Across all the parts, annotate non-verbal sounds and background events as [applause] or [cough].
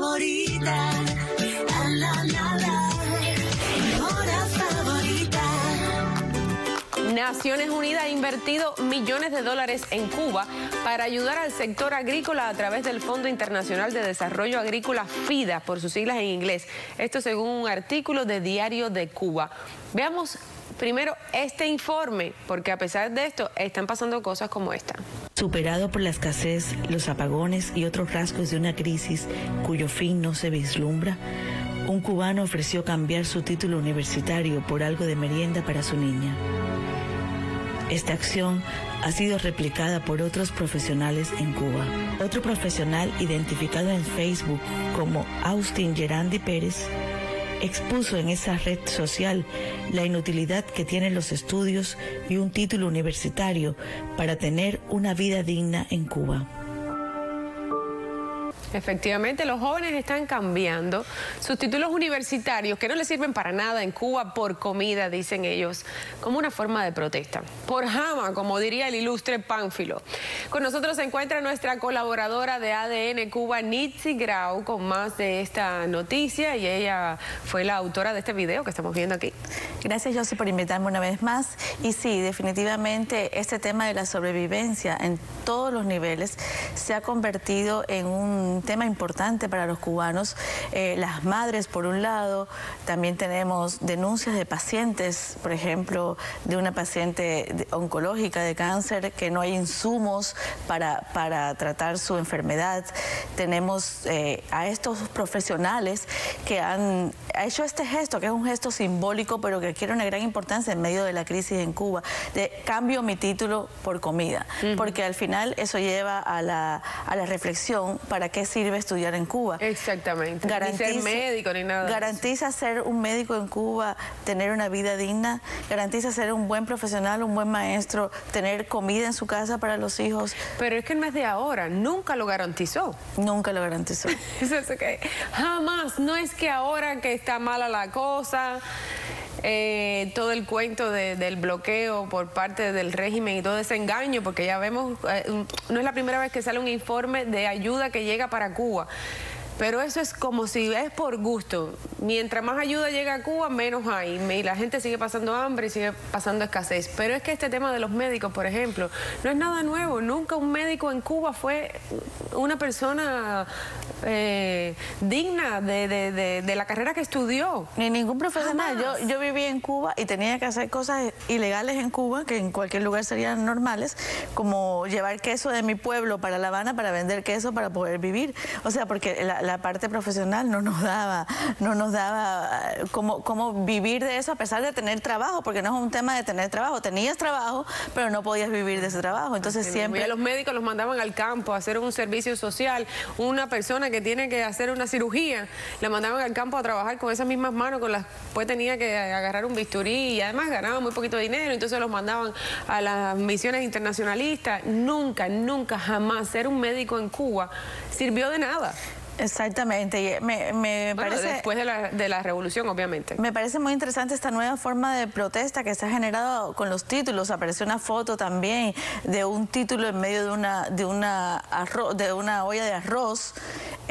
favorita. Hora favorita. Naciones Unidas ha invertido millones de dólares en Cuba para ayudar al sector agrícola a través del Fondo Internacional de Desarrollo Agrícola FIDA, por sus siglas en inglés. Esto según un artículo de Diario de Cuba. Veamos primero este informe, porque a pesar de esto están pasando cosas como esta. Superado por la escasez, los apagones y otros rasgos de una crisis cuyo fin no se vislumbra, un cubano ofreció cambiar su título universitario por algo de merienda para su niña. Esta acción ha sido replicada por otros profesionales en Cuba. Otro profesional identificado en Facebook como Austin Gerandi Pérez expuso en esa red social la inutilidad que tienen los estudios y un título universitario para tener una vida digna en Cuba. Efectivamente, los jóvenes están cambiando sus títulos universitarios que no les sirven para nada en Cuba por comida, dicen ellos, como una forma de protesta. Por jama, como diría el ilustre Pánfilo. Con nosotros se encuentra nuestra colaboradora de ADN Cuba, Nitsi Grau, con más de esta noticia y ella fue la autora de este video que estamos viendo aquí. Gracias, Josie, por invitarme una vez más. Y sí, definitivamente este tema de la sobrevivencia en todos los niveles se ha convertido en un tema importante para los cubanos. Eh, las madres, por un lado, también tenemos denuncias de pacientes, por ejemplo, de una paciente oncológica de cáncer, que no hay insumos para, para tratar su enfermedad. Tenemos eh, a estos profesionales que han hecho este gesto, que es un gesto simbólico, pero que adquiere una gran importancia en medio de la crisis en Cuba, de cambio mi título por comida, porque al final eso lleva a la, a la reflexión para qué sirve estudiar en Cuba. Exactamente. ni ser médico ni nada. Garantiza ser un médico en Cuba, tener una vida digna, garantiza ser un buen profesional, un buen maestro, tener comida en su casa para los hijos, Pero es que no es de ahora, nunca lo garantizó. nunca lo garantizó. [laughs] Es eso que jamás, no es que ahora que está mala la cosa, eh, todo el cuento de- del bloqueo por parte del régimen y todo ese engaño, porque ya vemos, eh, no es la primera vez que sale un informe de ayuda que llega para Cuba. Pero eso es como si es por gusto. Mientras más ayuda llega a Cuba, menos hay. Y la gente sigue pasando hambre y sigue pasando escasez. Pero es que este tema de los médicos, por ejemplo, no es nada nuevo. Nunca un médico en Cuba fue una persona eh, digna de, de- de- de la carrera que estudió. Ni ningún profesional. Yo, yo vivía en Cuba y tenía que hacer cosas ilegales en Cuba, que en cualquier lugar serían normales, como llevar queso de mi pueblo para La Habana para vender queso para poder vivir. O sea, porque la, la parte profesional no nos daba, no nos daba eh, cómo, cómo vivir de eso a pesar de tener trabajo, porque no es un tema de tener trabajo. Tenías trabajo, pero no podías vivir de ese trabajo. Entonces Y siempre... a los médicos los mandaban al campo a hacer un servicio social. Una persona que tiene que hacer una cirugía, la mandaban al campo a trabajar con esas mismas manos, con las pues tenía que agarrar un bisturí y además ganaba muy poquito dinero, entonces los mandaban a las misiones internacionalistas. Nunca, nunca, jamás ser un médico en Cuba sirvió de nada. Exactamente. y Me, me Bueno, parece... después de la, de la revolución, obviamente. Me parece muy interesante esta nueva forma de protesta que se ha generado con los títulos. Apareció una foto también de un título en medio de una, de una, de una olla de arroz,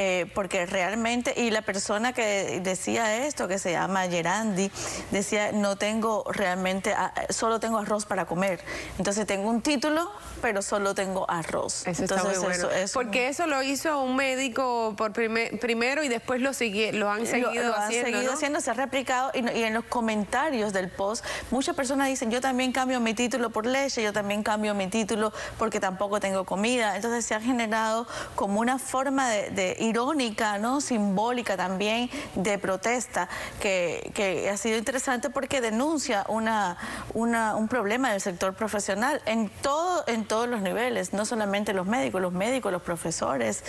eh, porque realmente, y la persona que decía esto, que se llama Gerandi, decía, no tengo realmente, solo tengo arroz para comer. Entonces tengo un título, pero solo tengo arroz. Eso está Entonces, muy bueno. eso- eso- Porque eso lo hizo un médico por prime- primero y después lo, sigue, lo han seguido lo, lo han haciendo. seguido ¿no? haciendo, se ha replicado y, no- y en los comentarios del post muchas personas dicen yo también cambio mi título por leche, yo también cambio mi título porque tampoco tengo comida. Entonces se ha generado como una forma de, de irónica, ¿no? simbólica también de protesta que, que ha sido interesante porque denuncia una, una- un problema del sector profesional en, todo, en todos los niveles, no solamente los médicos, los médicos, los profesores,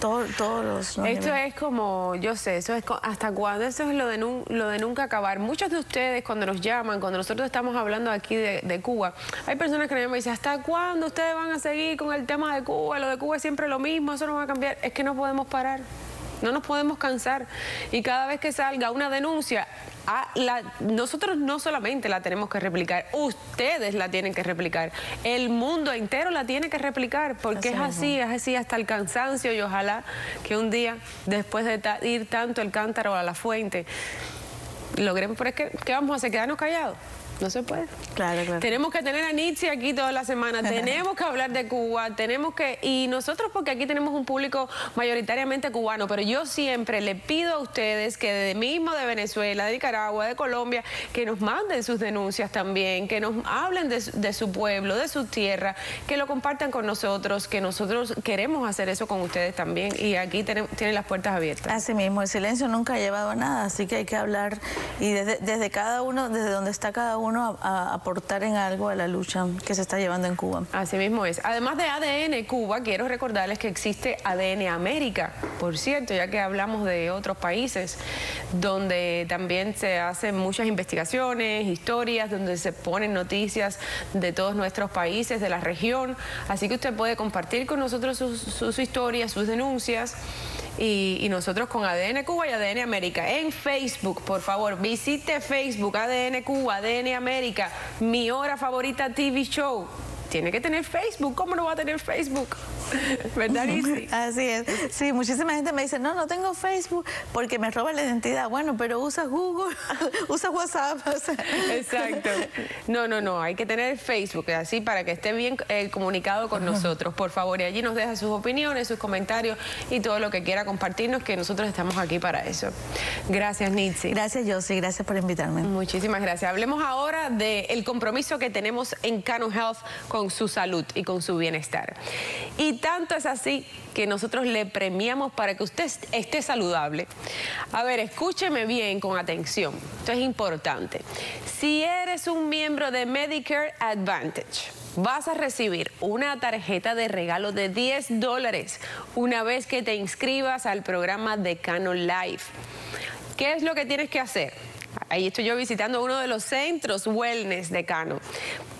todo- todos los... Esto es como, yo sé, eso es hasta cuándo, eso es lo de, nun- lo de nunca acabar. Muchos de ustedes cuando nos llaman, cuando nosotros estamos hablando aquí de, de Cuba, hay personas que nos llaman y dicen, ¿hasta cuándo ustedes van a seguir con el tema de Cuba? Lo de Cuba es siempre lo mismo, eso no va a cambiar. Es que no podemos parar. No nos podemos cansar. Y cada vez que salga una denuncia, nosotros no solamente la tenemos que replicar, ustedes la tienen que replicar, el mundo entero la tiene que replicar, porque es así, es así hasta el cansancio y ojalá que un día, después de ir tanto el cántaro a la fuente, logremos, pero es que, ¿qué vamos a hacer? ¿Quedarnos callados? No se puede. Claro, claro. Tenemos que tener a Nietzsche aquí toda la semana, [laughs] tenemos que hablar de Cuba, tenemos que... Y nosotros porque aquí tenemos un público mayoritariamente cubano, pero yo siempre le pido a ustedes que de mismo de Venezuela, de Nicaragua, de Colombia, que nos manden sus denuncias también, que nos hablen de, su pueblo, de su tierra, que lo compartan con nosotros, que nosotros queremos hacer eso con ustedes también y aquí tienen, las puertas abiertas. Así mismo, el silencio nunca ha llevado a nada, así que hay que hablar y desde, desde cada uno, desde donde está cada uno, a, aportar en algo a la lucha que se está llevando en Cuba. Así mismo es. Además de ADN Cuba, quiero recordarles que existe ADN América, por cierto, ya que hablamos de otros países donde también se hacen muchas investigaciones, historias, donde se ponen noticias de todos nuestros países, de la región. Así que usted puede compartir con nosotros sus, sus historias, sus denuncias y, nosotros con ADN Cuba y ADN América. En Facebook, por favor, visite Facebook, ADN Cuba, ADN América, mi hora favorita TV Show tiene que tener Facebook. ¿Cómo no va a tener Facebook? [laughs] ¿Verdad, Así es. Sí, muchísima gente me dice, no, no tengo Facebook porque me roba la identidad. Bueno, pero usa Google, [laughs] usa WhatsApp. Exacto. No, no, no, hay que tener Facebook, así para que esté bien eh, comunicado con nosotros, por favor. Y allí nos deja sus opiniones, sus comentarios y todo lo que quiera compartirnos, que nosotros estamos aquí para eso. Gracias, Nitsi. Gracias, Josie. Gracias por invitarme. Muchísimas gracias. Hablemos ahora del compromiso que tenemos en Cano Health con con su salud y con su bienestar. Y tanto es así que nosotros le premiamos para que usted esté saludable. A ver, escúcheme bien con atención. Esto es importante. Si eres un miembro de Medicare Advantage, vas a recibir una tarjeta de regalo de 10 dólares una vez que te inscribas al programa de Canon Life. ¿Qué es lo que tienes que hacer? Ahí estoy yo visitando uno de los centros wellness de Cano.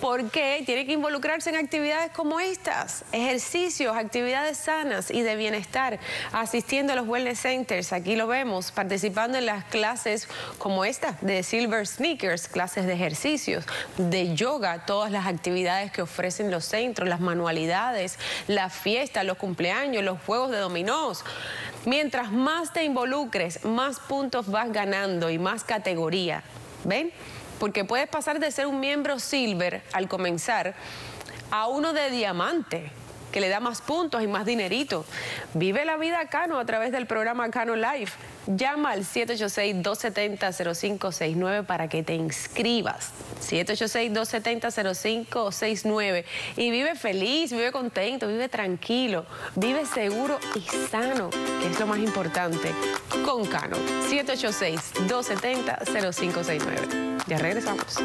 Porque tiene que involucrarse en actividades como estas, ejercicios, actividades sanas y de bienestar, asistiendo a los wellness centers, aquí lo vemos, participando en las clases como esta de Silver Sneakers, clases de ejercicios, de yoga, todas las actividades que ofrecen los centros, las manualidades, la fiesta, los cumpleaños, los juegos de dominós. Mientras más te involucres, más puntos vas ganando y más categoría. ¿Ven? Porque puedes pasar de ser un miembro silver al comenzar a uno de diamante que le da más puntos y más dinerito. Vive la vida Cano a través del programa Cano Life. Llama al 786-270-0569 para que te inscribas. 786-270-0569. Y vive feliz, vive contento, vive tranquilo, vive seguro y sano, que es lo más importante, con Cano. 786-270-0569. Ya regresamos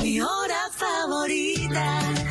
mi hora favorita.